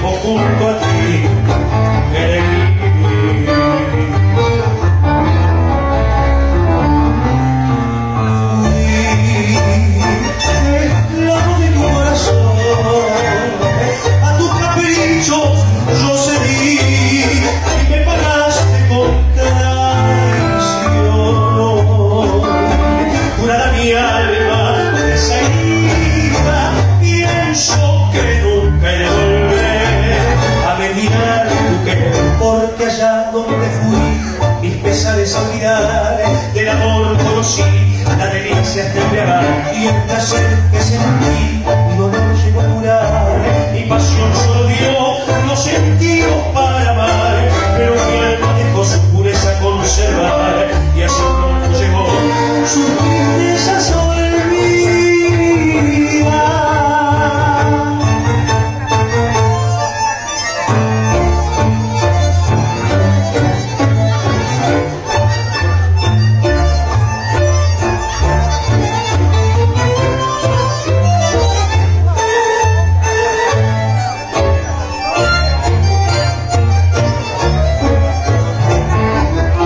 tiempo junto a ti tu corazón, a tu capricho yo cedí y me pagaste con traición. Mi alma porque allá donde fui mis pesares olvidaré del amor conocí la delicia de embriagar y el placer que sentí. Mi dolor llegó a curar mi pasión solo dio los sentidos para amar pero mi alma dejó su pureza conservar.